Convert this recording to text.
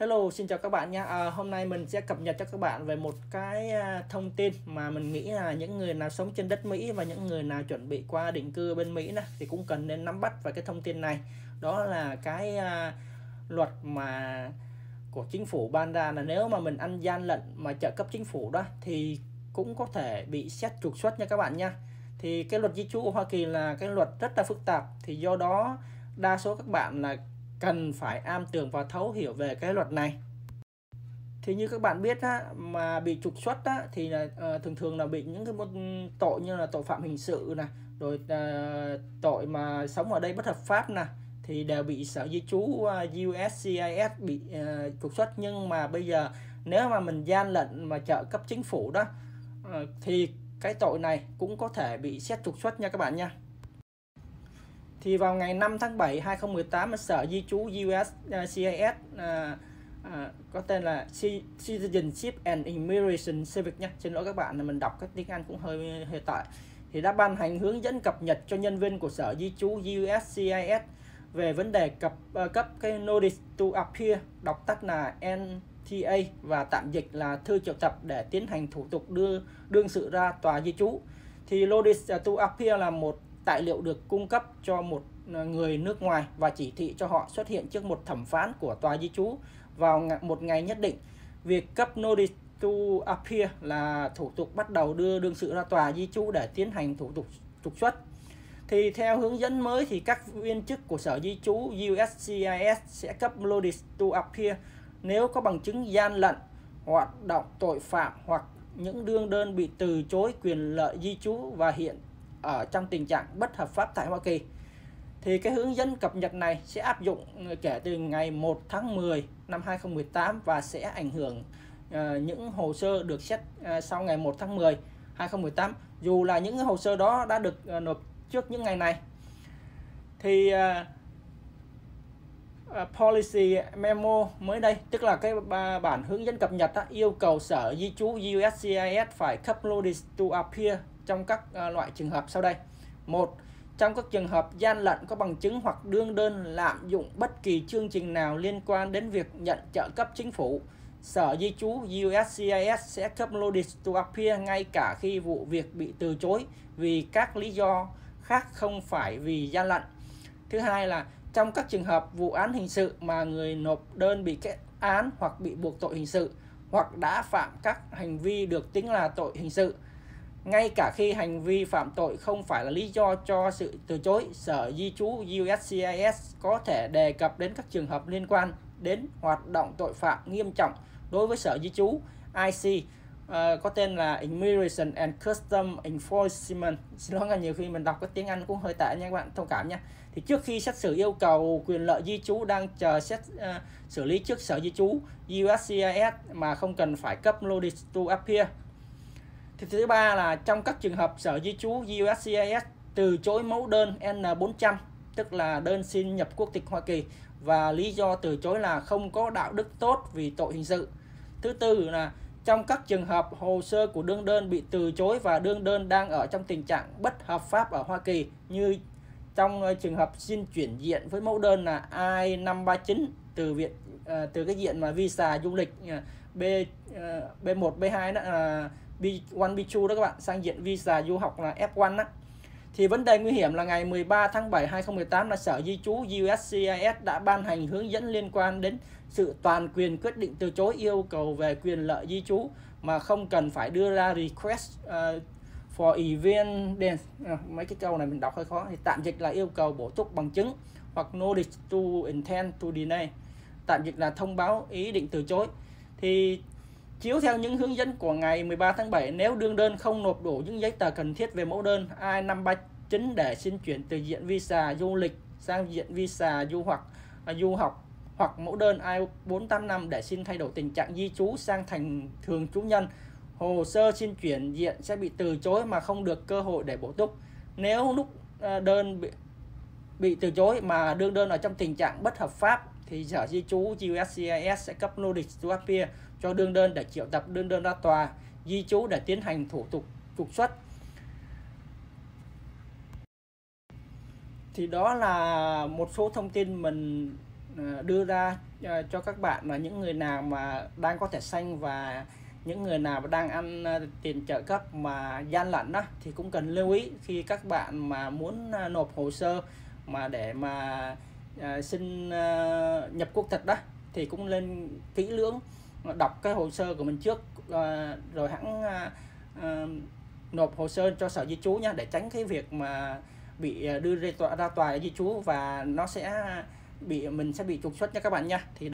Hello, xin chào các bạn nha. À, hôm nay mình sẽ cập nhật cho các bạn về một cái à, thông tin mà mình nghĩ là những người nào sống trên đất Mỹ và những người nào chuẩn bị qua định cư bên Mỹ đó, thì cũng cần nên nắm bắt về cái thông tin này. Đó là cái uh, luật mà của chính phủ ban ra là nếu mà mình ăn gian lận mà trợ cấp chính phủ đó thì cũng có thể bị xét trục xuất nha các bạn nha. Thì cái luật di trú của Hoa Kỳ là cái luật rất là phức tạp thì do đó đa số các bạn là cần phải am tường và thấu hiểu về cái luật này. Thì như các bạn biết á, mà bị trục xuất á, thì là uh, thường thường là bị những cái tội như là tội phạm hình sự này rồi uh, tội mà sống ở đây bất hợp pháp nè thì đều bị sở di trú ờ, uh, USCIS bị uh, trục xuất. Nhưng mà bây giờ nếu mà mình gian lận mà trợ cấp chính phủ đó uh, thì cái tội này cũng có thể bị xét trục xuất nha các bạn nha thì vào ngày 5 tháng 7 2018 Sở Di trú US uh, à, CIS uh, à, uh, à, có tên là Citizenship and Immigration Service nhé xin lỗi các bạn là mình đọc cái tiếng Anh cũng hơi hơi tệ. Thì đã ban hành hướng dẫn cập nhật cho nhân viên của Sở Di trú USCIS về vấn đề cập uh, cấp cái Notice to Appear đọc tắt là NTA và tạm dịch là thư triệu tập để tiến hành thủ tục đưa đương sự ra tòa di trú. Thì Notice ờ, to Appear là một tài liệu được cung cấp cho một ờ, người nước ngoài và chỉ thị cho họ xuất hiện trước một thẩm phán của tòa di trú vào một ngày nhất định. Việc cấp notice to appear là thủ tục bắt đầu đưa đương sự ra tòa di trú để tiến hành thủ tục trục xuất. Thì theo hướng dẫn mới thì các viên chức của Sở Di trú USCIS sẽ cấp notice to appear nếu có bằng chứng gian lận, hoạt động tội phạm hoặc những đương đơn bị từ chối quyền lợi di trú và hiện ở trong tình trạng bất hợp pháp tại Hoa Kỳ. Thì cái hướng dẫn cập nhật này sẽ áp dụng ừ, kể từ ngày 1 tháng 10 năm 2018 và sẽ ảnh hưởng uh, những hồ sơ được xét uh, sau ngày 1 tháng 10 2018 dù là những hồ sơ đó đã được uh, nộp trước những ngày này. Thì uh, uh, policy memo mới đây tức là cái bản hướng dẫn cập nhật đó, yêu cầu sở di trú USCIS phải cấp notice to appear trong các ờ, loại trường hợp sau đây. Một, trong các trường hợp gian lận có bằng chứng hoặc đương đơn lạm dụng bất kỳ chương trình nào liên quan đến việc nhận trợ cấp chính phủ, Sở Di trú USCIS sẽ cấp notice to appear ngay cả khi vụ việc bị từ chối vì các lý do khác không phải vì gian lận. Thứ hai là trong các trường hợp vụ án hình sự mà người nộp đơn bị kết án hoặc bị buộc tội hình sự hoặc đã phạm các hành vi được tính là tội hình sự ngay cả khi hành vi phạm tội không phải là lý do cho sự từ chối, Sở Di trú USCIS có thể đề cập đến các trường hợp liên quan đến hoạt động tội phạm nghiêm trọng đối với Sở Di trú IC uh, ờ, có tên là Immigration and Custom Enforcement. Xin lỗi là nhiều khi mình đọc cái tiếng Anh cũng hơi tệ nha các bạn thông cảm nha. Thì trước khi xét xử yêu cầu quyền lợi di trú đang chờ xét uh, xử lý trước Sở Di trú USCIS mà không cần phải cấp notice to appear thì thứ ba là trong các trường hợp sở di trú USCIS từ chối mẫu đơn N400 tức là đơn xin nhập quốc tịch Hoa Kỳ, và lý do từ chối là không có đạo đức tốt vì tội hình sự. Thứ tư là trong các trường hợp hồ sơ của đương đơn bị từ chối và đương đơn đang ở trong tình trạng bất hợp pháp ở Hoa Kỳ, như trong ờ, trường hợp xin chuyển diện với mẫu đơn là I539 từ viện ờ, từ cái diện mà visa du lịch ờ, B B1 B2 đó là B1 B2 đó các bạn sang diện visa du học là F1 đó thì vấn đề nguy hiểm là ngày 13 tháng 7 2018 là Sở Di trú USCIS đã ban hành hướng dẫn liên quan đến sự toàn quyền quyết định từ chối yêu cầu về quyền lợi di trú mà không cần phải đưa ra request uh, for evidence uh, ờ, mấy cái câu này mình đọc hơi khó. Thì tạm dịch là yêu cầu bổ túc bằng chứng hoặc notice to intend to deny. Tạm dịch là thông báo ý định từ chối. Thì Chiếu theo những hướng dẫn của ngày 13 tháng 7, nếu đương đơn không nộp đủ những giấy tờ cần thiết về mẫu đơn I-539 để xin chuyển từ diện visa du lịch sang diện visa du hoặc à, du học hoặc mẫu đơn I-485 để xin thay đổi tình trạng di trú sang thành thường trú nhân, hồ sơ xin chuyển diện sẽ bị từ chối mà không được cơ hội để bổ túc. Nếu lúc à, đơn bị, bị từ chối mà đương đơn ở trong tình trạng bất hợp pháp thì sở di trú USCIS sẽ cấp notice to appear cho đương đơn để triệu tập đương đơn ra tòa, di trú để tiến hành thủ tục trục xuất. Thì đó là một số thông tin mình ờ, đưa ra ờ, cho các bạn là những người nào mà đang có thẻ xanh và những người nào đang ăn ờ, tiền trợ cấp mà gian lận đó thì cũng cần lưu ý khi các bạn mà muốn nộp hồ sơ mà để mà uh, xin uh, nhập quốc tịch đó thì cũng lên kỹ lưỡng ờ, đọc cái hồ sơ của mình trước uh, rồi hãng uh, uh, nộp hồ sơ cho sở di trú nha để tránh cái việc mà bị đưa ra tòa ra tòa di trú và nó sẽ bị mình sẽ bị trục xuất nha các bạn nha. Thì